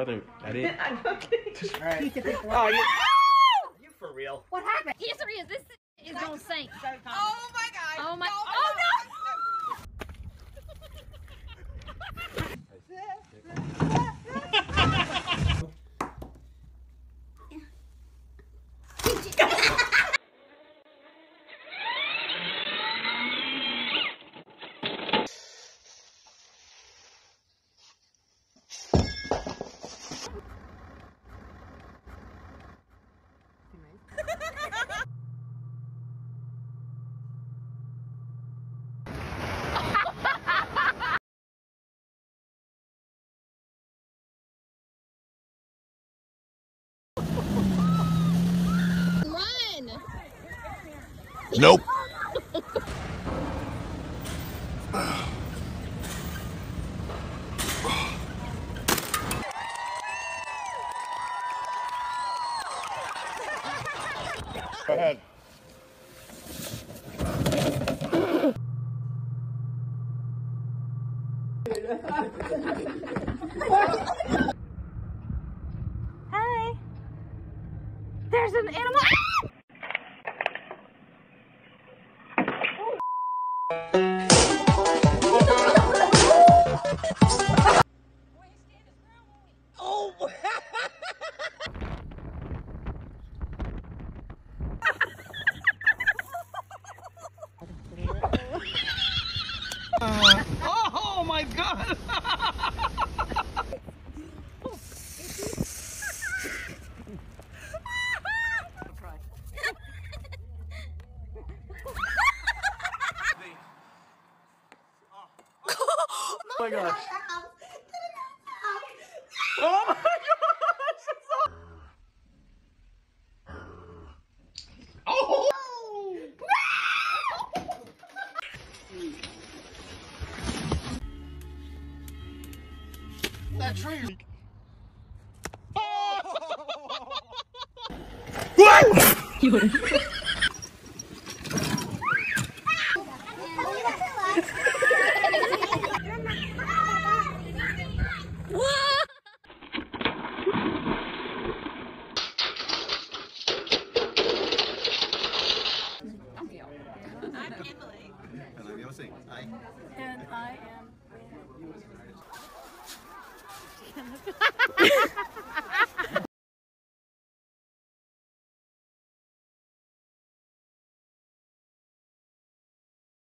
Brother, I didn't. Oh, you, you ah! for real? What happened? Yes, there is. This is gonna sink. Oh my god. Oh my- No, oh, no. Nope. Go ahead. Hey! There's an animal. My gosh. Oh my gosh! Oh! That tree. And I am.